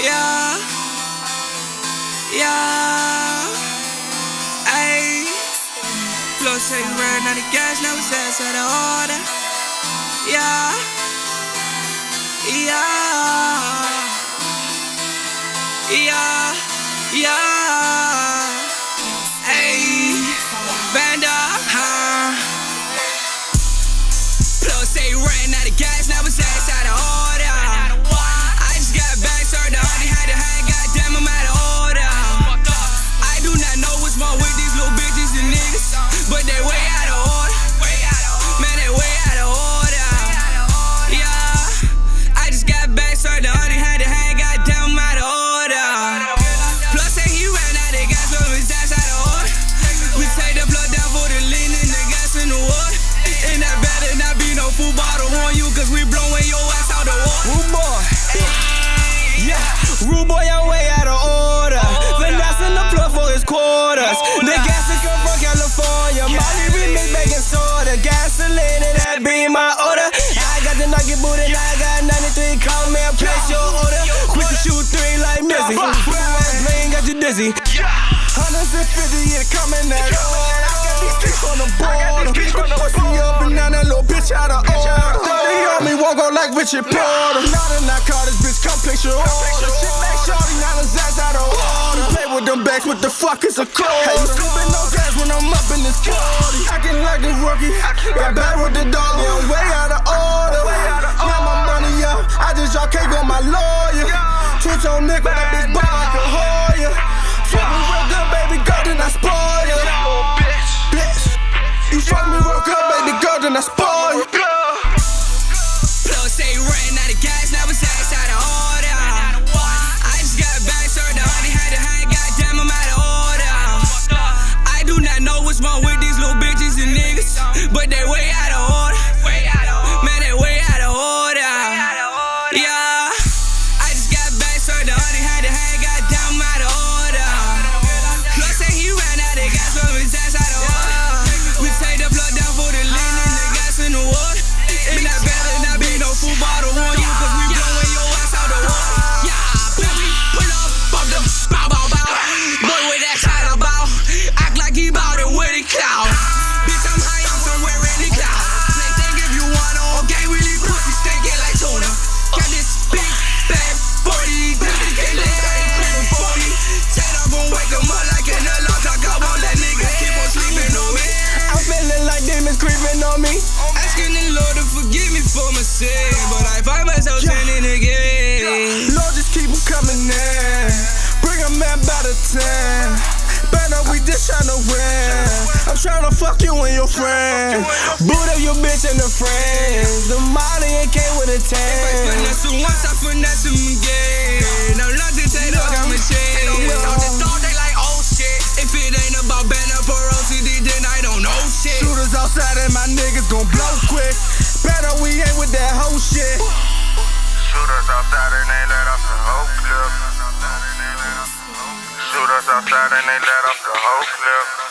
Yeah, yeah. Ayy, flow say run out of gas, never says out of order. Yeah, yeah, yeah, yeah. Ayy, Vanda, huh? Flow say run out of gas, never says. Cause we blowing your ass out the water. Rude boy. Yeah, rude boy, I'm way out of order. Vanessa in the plug for his quarters. The gas is come from California. Molly remix baking soda. Gasoline and that be my order. I got the nugget boot and I got 93. Call me and place your order. Quick to shoot three like Missy. Full ass lane got you dizzy. 150 it coming at all. I got these streets on the border. Pussy up and down that little bitch out of order. Like Richard Porter. Not a narcotics, bitch, come your order. Shit make shorty, now the ass out of order. Play with them bags, what the fuck is a quarter? Hey, scooping no gas when I'm up in this party. Acting like a rookie, got bad with the yeah, I'm way out of order. Now my money up, I just y'all can't go my lawyer. Twitch on Nick, that bitch ball like a Hoya. Fuck me real good, baby girl, then I spoil you. Bitch, you fuck me real good, baby girl, then I spoil man by the 10. Better we just tryna win. I'm tryna fuck you and your friends. Boot up your bitch and her friends. The Molly and came with a 10. Finesse him once, I finesse him again. I'm not to take dog, I'm a chain. Talk the dog, they like, oh shit. If it ain't about banner for OCD, then I don't know shit. Shooters outside and my niggas gon' blow quick. Better we ain't with that whole shit. Shooters outside and they let off the whole clip. Outside and they let off the whole clip.